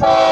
Bye.